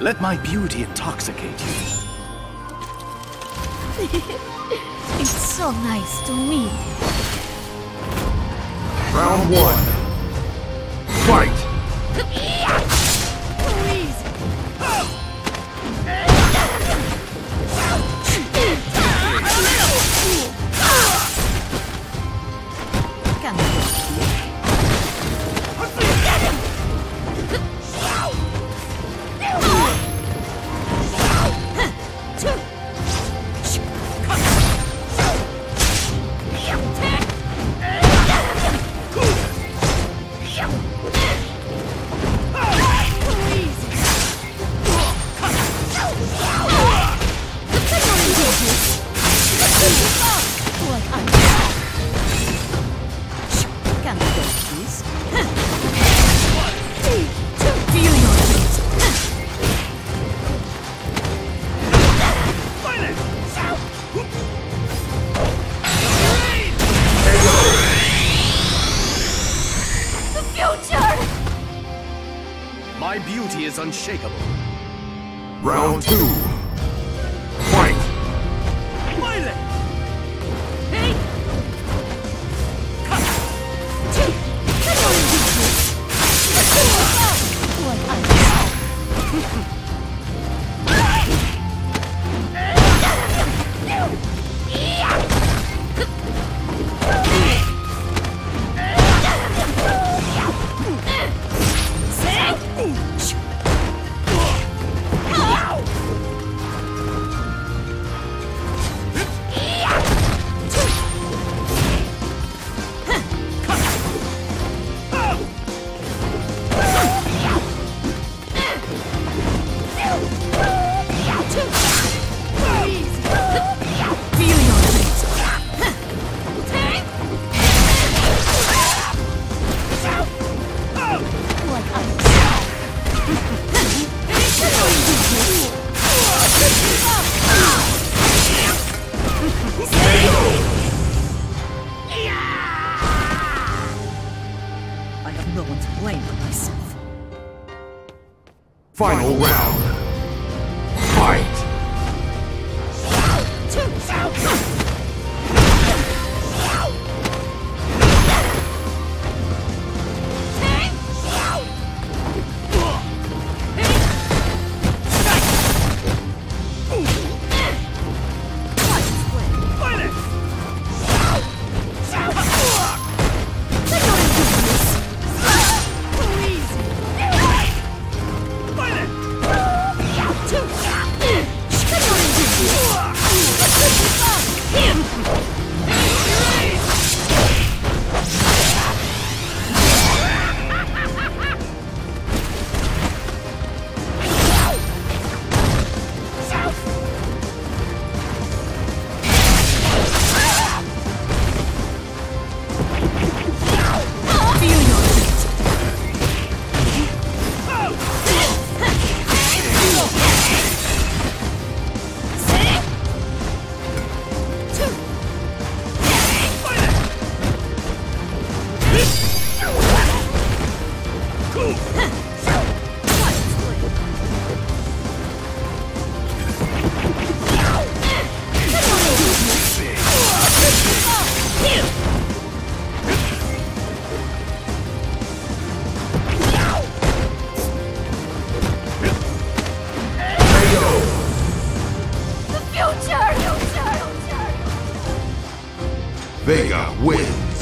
Let my beauty intoxicate you. It's so nice to meet you. Round one. Fight! My beauty is unshakable. Round two. Fight! Hey! I have no one to blame but myself. Final round. Vega wins.